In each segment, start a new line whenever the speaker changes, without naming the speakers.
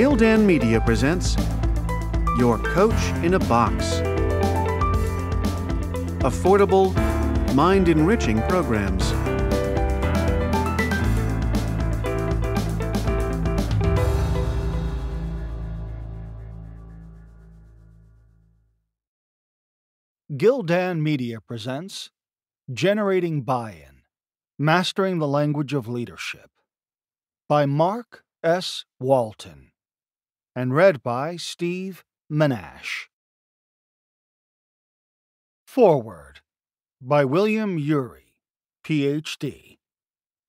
Gildan Media presents Your Coach in a Box. Affordable, mind enriching programs.
Gildan Media presents Generating Buy In Mastering the Language of Leadership by Mark S. Walton and read by Steve Menasche. Foreword by William Ury, Ph.D.,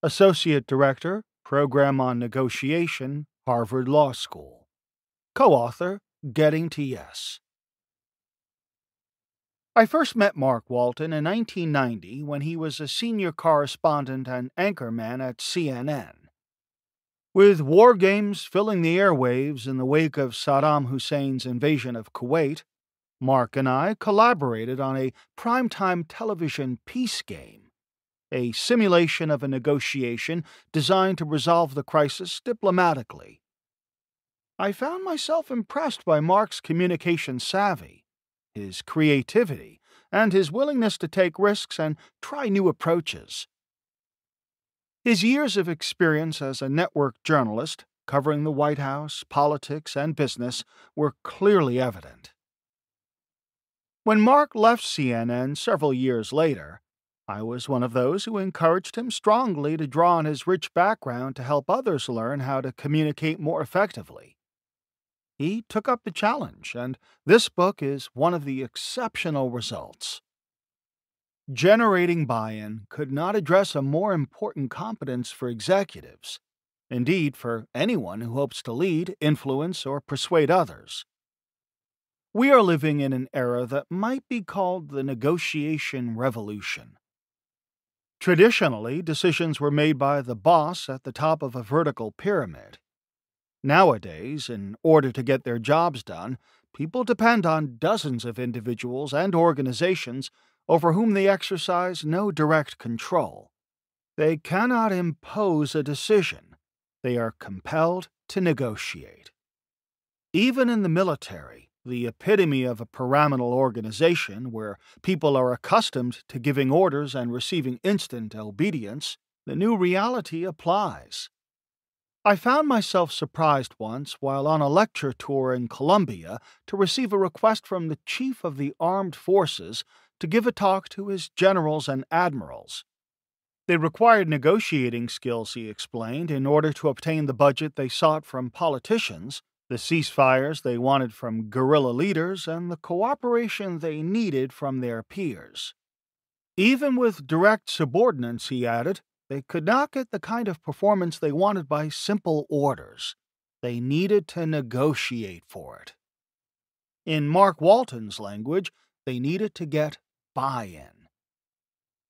Associate Director, Program on Negotiation, Harvard Law School. Co author, Getting to Yes. I first met Mark Walton in 1990 when he was a senior correspondent and anchorman at CNN. With war games filling the airwaves in the wake of Saddam Hussein's invasion of Kuwait, Mark and I collaborated on a primetime television peace game, a simulation of a negotiation designed to resolve the crisis diplomatically. I found myself impressed by Mark's communication savvy his creativity, and his willingness to take risks and try new approaches. His years of experience as a network journalist, covering the White House, politics, and business, were clearly evident. When Mark left CNN several years later, I was one of those who encouraged him strongly to draw on his rich background to help others learn how to communicate more effectively he took up the challenge, and this book is one of the exceptional results. Generating buy in could not address a more important competence for executives, indeed, for anyone who hopes to lead, influence, or persuade others. We are living in an era that might be called the negotiation revolution. Traditionally, decisions were made by the boss at the top of a vertical pyramid. Nowadays, in order to get their jobs done, people depend on dozens of individuals and organizations over whom they exercise no direct control. They cannot impose a decision, they are compelled to negotiate. Even in the military, the epitome of a pyramidal organization where people are accustomed to giving orders and receiving instant obedience, the new reality applies. I found myself surprised once while on a lecture tour in Colombia to receive a request from the Chief of the Armed Forces to give a talk to his generals and admirals. They required negotiating skills, he explained, in order to obtain the budget they sought from politicians, the ceasefires they wanted from guerrilla leaders, and the cooperation they needed from their peers. Even with direct subordinates, he added, they could not get the kind of performance they wanted by simple orders. They needed to negotiate for it. In Mark Walton's language, they needed to get buy in.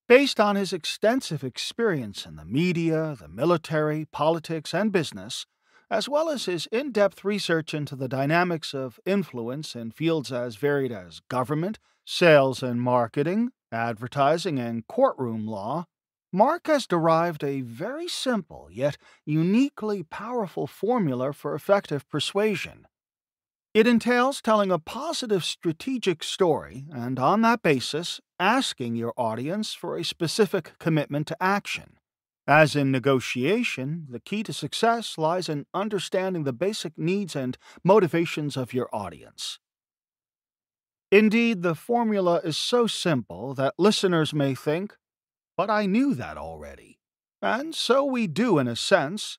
Based on his extensive experience in the media, the military, politics, and business, as well as his in depth research into the dynamics of influence in fields as varied as government, sales and marketing, advertising, and courtroom law, Mark has derived a very simple yet uniquely powerful formula for effective persuasion. It entails telling a positive strategic story and, on that basis, asking your audience for a specific commitment to action. As in negotiation, the key to success lies in understanding the basic needs and motivations of your audience. Indeed, the formula is so simple that listeners may think, but I knew that already. And so we do in a sense.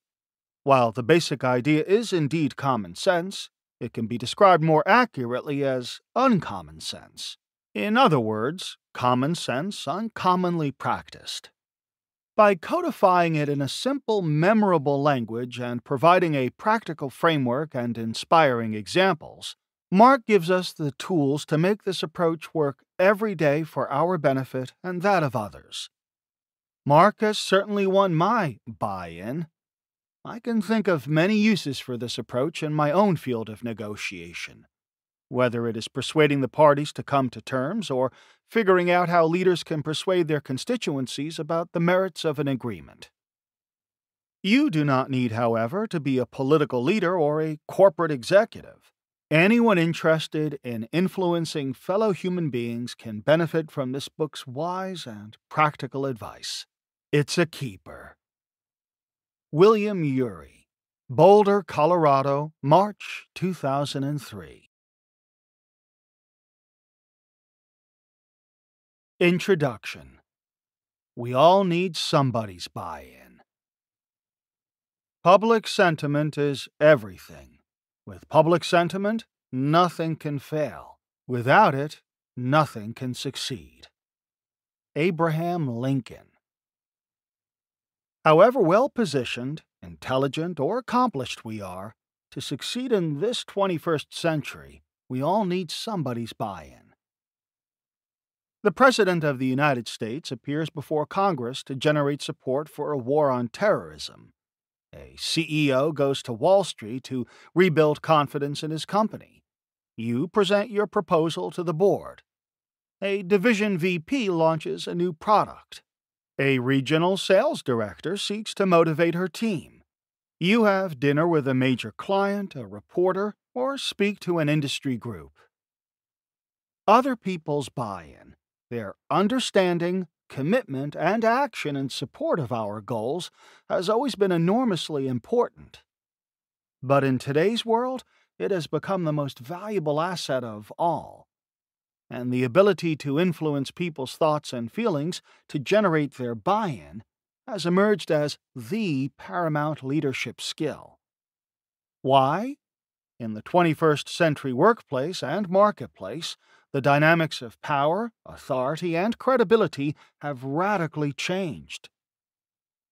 While the basic idea is indeed common sense, it can be described more accurately as uncommon sense. In other words, common sense uncommonly practiced. By codifying it in a simple, memorable language and providing a practical framework and inspiring examples, Mark gives us the tools to make this approach work every day for our benefit and that of others. Mark has certainly won my buy in. I can think of many uses for this approach in my own field of negotiation, whether it is persuading the parties to come to terms or figuring out how leaders can persuade their constituencies about the merits of an agreement. You do not need, however, to be a political leader or a corporate executive. Anyone interested in influencing fellow human beings can benefit from this book's wise and practical advice. It's a keeper. William Ury, Boulder, Colorado, March 2003. Introduction We all need somebody's buy in. Public sentiment is everything. With public sentiment, nothing can fail. Without it, nothing can succeed. Abraham Lincoln. However well positioned, intelligent, or accomplished we are, to succeed in this 21st century, we all need somebody's buy in. The President of the United States appears before Congress to generate support for a war on terrorism. A CEO goes to Wall Street to rebuild confidence in his company. You present your proposal to the board. A division VP launches a new product. A regional sales director seeks to motivate her team. You have dinner with a major client, a reporter, or speak to an industry group. Other people's buy in their understanding, commitment, and action in support of our goals has always been enormously important. But in today's world, it has become the most valuable asset of all. And the ability to influence people's thoughts and feelings to generate their buy in has emerged as the paramount leadership skill. Why? In the 21st century workplace and marketplace, the dynamics of power, authority, and credibility have radically changed.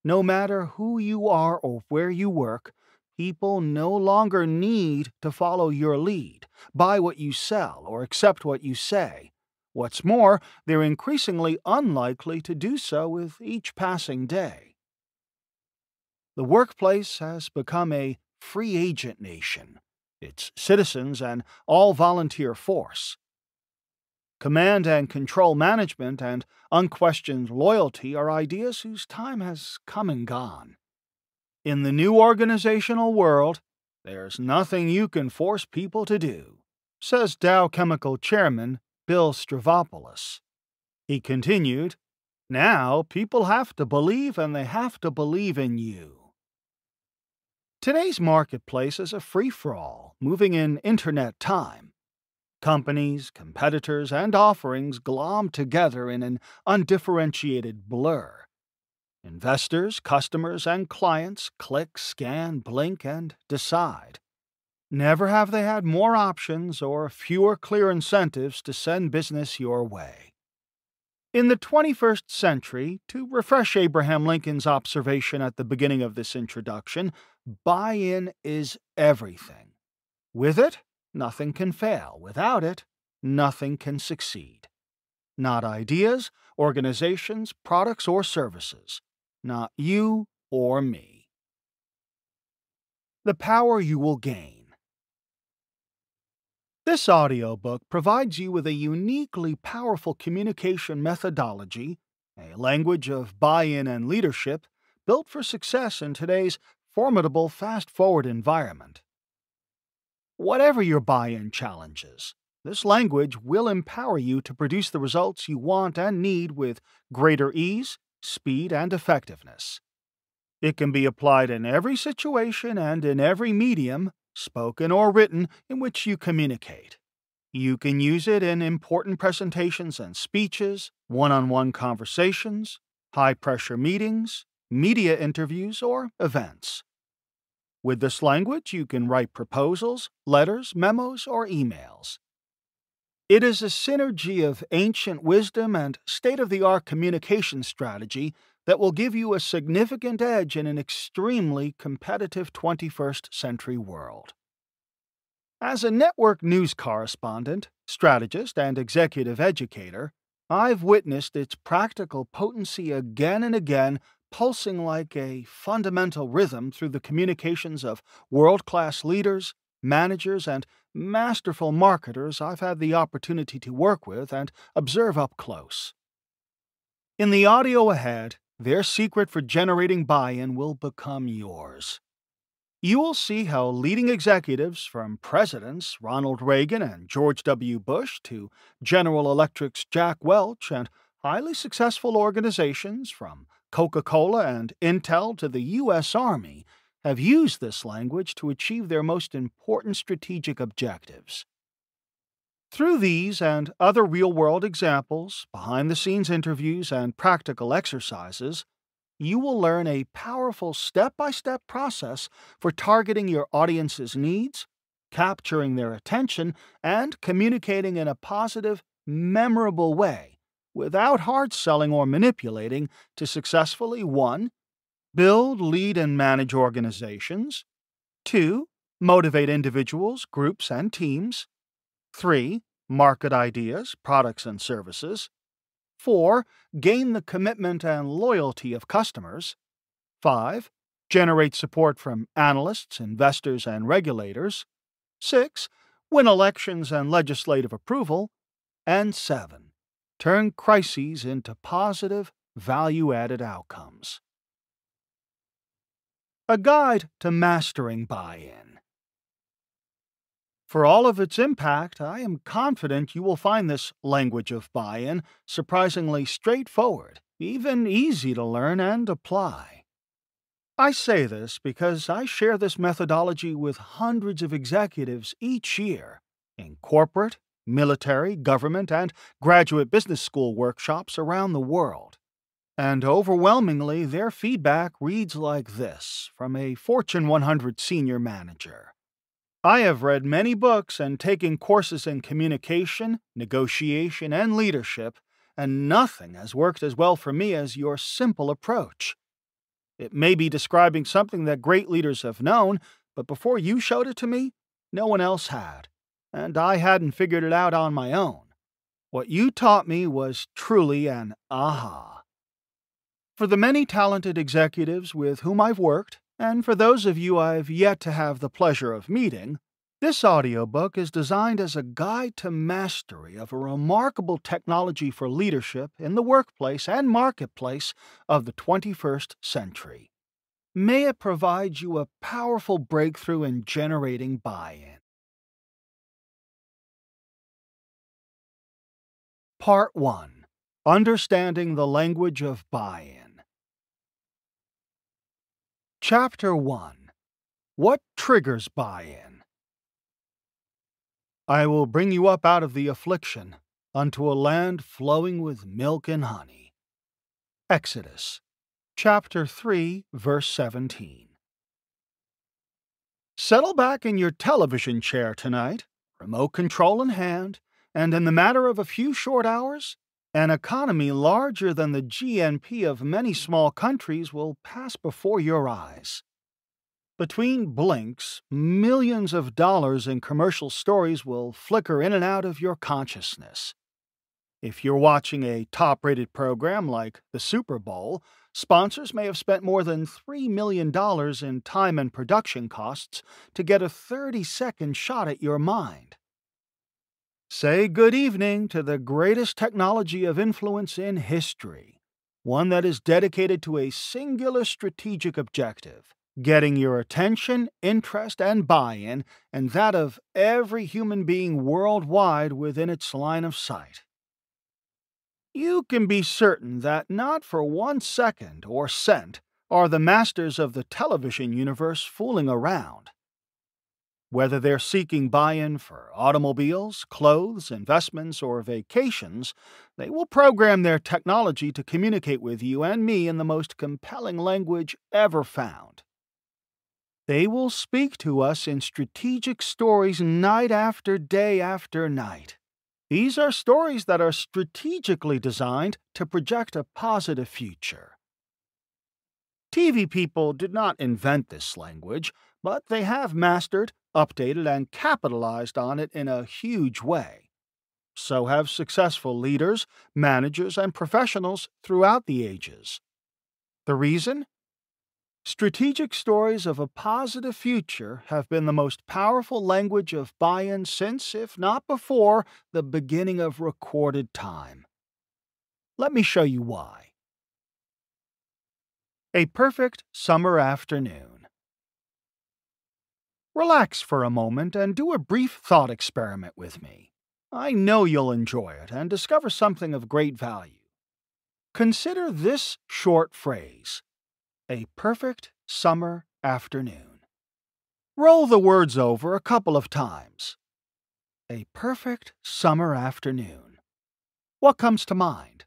No matter who you are or where you work, people no longer need to follow your lead, buy what you sell, or accept what you say. What's more, they're increasingly unlikely to do so with each passing day. The workplace has become a free agent nation, its citizens an all volunteer force. Command and control management and unquestioned loyalty are ideas whose time has come and gone. In the new organizational world, there's nothing you can force people to do, says Dow Chemical Chairman Bill Stavropoulos. He continued, Now people have to believe and they have to believe in you. Today's marketplace is a free for all, moving in internet time. Companies, competitors, and offerings glom together in an undifferentiated blur. Investors, customers, and clients click, scan, blink, and decide. Never have they had more options or fewer clear incentives to send business your way. In the 21st century, to refresh Abraham Lincoln's observation at the beginning of this introduction, buy in is everything. With it, Nothing can fail. Without it, nothing can succeed. Not ideas, organizations, products, or services. Not you or me. The power you will gain. This audiobook provides you with a uniquely powerful communication methodology, a language of buy in and leadership built for success in today's formidable fast forward environment. Whatever your buy in challenges, this language will empower you to produce the results you want and need with greater ease, speed, and effectiveness. It can be applied in every situation and in every medium, spoken or written, in which you communicate. You can use it in important presentations and speeches, one on one conversations, high pressure meetings, media interviews, or events. With this language, you can write proposals, letters, memos, or emails. It is a synergy of ancient wisdom and state of the art communication strategy that will give you a significant edge in an extremely competitive 21st century world. As a network news correspondent, strategist, and executive educator, I've witnessed its practical potency again and again pulsing like a fundamental rhythm through the communications of world class leaders, managers, and masterful marketers I've had the opportunity to work with and observe up close. In the audio ahead, their secret for generating buy in will become yours. You will see how leading executives from Presidents Ronald Reagan and George W. Bush to General Electric's Jack Welch and highly successful organizations from Coca Cola and Intel to the U.S. Army have used this language to achieve their most important strategic objectives. Through these and other real world examples, behind the scenes interviews, and practical exercises, you will learn a powerful step by step process for targeting your audience's needs, capturing their attention, and communicating in a positive, memorable way without hard selling or manipulating to successfully 1. Build, lead, and manage organizations, 2. Motivate individuals, groups, and teams, 3. Market ideas, products, and services, 4. Gain the commitment and loyalty of customers. 5. Generate support from analysts, investors, and regulators. 6. Win elections and legislative approval. And 7. Turn crises into positive, value added outcomes. A Guide to Mastering Buy In. For all of its impact, I am confident you will find this language of buy in surprisingly straightforward, even easy to learn and apply. I say this because I share this methodology with hundreds of executives each year in corporate, military, government, and graduate business school workshops around the world. And overwhelmingly, their feedback reads like this from a Fortune 100 senior manager. I have read many books and taken courses in communication, negotiation, and leadership, and nothing has worked as well for me as your simple approach. It may be describing something that great leaders have known, but before you showed it to me, no one else had, and I hadn't figured it out on my own. What you taught me was truly an aha. For the many talented executives with whom I've worked, and for those of you I've yet to have the pleasure of meeting, this audiobook is designed as a guide to mastery of a remarkable technology for leadership in the workplace and marketplace of the 21st century. May it provide you a powerful breakthrough in generating buy in. Part 1 Understanding the Language of Buy in. Chapter 1 What Triggers Buy In? I will bring you up out of the affliction unto a land flowing with milk and honey. Exodus chapter 3, verse 17. Settle back in your television chair tonight, remote control in hand, and in the matter of a few short hours, an economy larger than the GNP of many small countries will pass before your eyes. Between blinks, millions of dollars in commercial stories will flicker in and out of your consciousness. If you're watching a top rated program like the Super Bowl, sponsors may have spent more than $3 million in time and production costs to get a 30 second shot at your mind. Say good evening to the greatest technology of influence in history, one that is dedicated to a singular strategic objective getting your attention, interest, and buy in, and that of every human being worldwide within its line of sight. You can be certain that not for one second or cent are the masters of the television universe fooling around. Whether they're seeking buy in for automobiles, clothes, investments, or vacations, they will program their technology to communicate with you and me in the most compelling language ever found. They will speak to us in strategic stories night after day after night. These are stories that are strategically designed to project a positive future. TV people did not invent this language, but they have mastered updated, and capitalized on it in a huge way. So have successful leaders, managers, and professionals throughout the ages. The reason? Strategic stories of a positive future have been the most powerful language of buy in since, if not before, the beginning of recorded time. Let me show you why. A perfect summer afternoon. Relax for a moment and do a brief thought experiment with me. I know you'll enjoy it and discover something of great value. Consider this short phrase a perfect summer afternoon. Roll the words over a couple of times. A perfect summer afternoon. What comes to mind?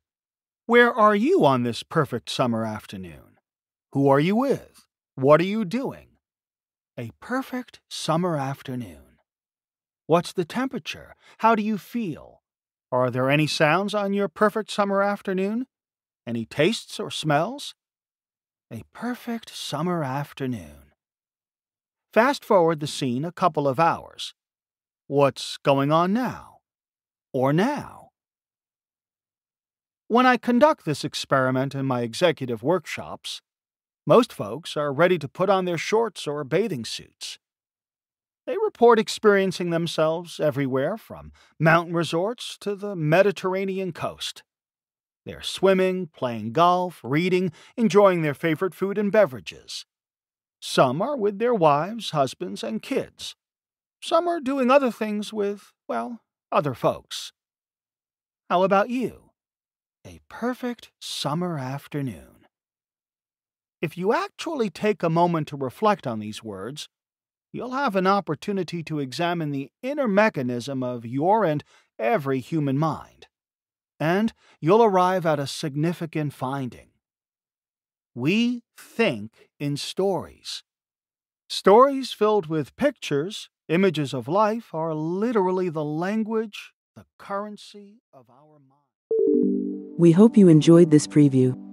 Where are you on this perfect summer afternoon? Who are you with? What are you doing? A perfect summer afternoon. What's the temperature? How do you feel? Are there any sounds on your perfect summer afternoon? Any tastes or smells? A perfect summer afternoon. Fast forward the scene a couple of hours. What's going on now? Or now? When I conduct this experiment in my executive workshops, most folks are ready to put on their shorts or bathing suits. They report experiencing themselves everywhere from mountain resorts to the Mediterranean coast. They're swimming, playing golf, reading, enjoying their favorite food and beverages. Some are with their wives, husbands, and kids. Some are doing other things with, well, other folks. How about you? A perfect summer afternoon. If you actually take a moment to reflect on these words, you'll have an opportunity to examine the inner mechanism of your and every human mind. And you'll arrive at a significant finding. We think in stories. Stories filled with pictures, images of life, are literally the language, the currency of our mind.
We hope you enjoyed this preview.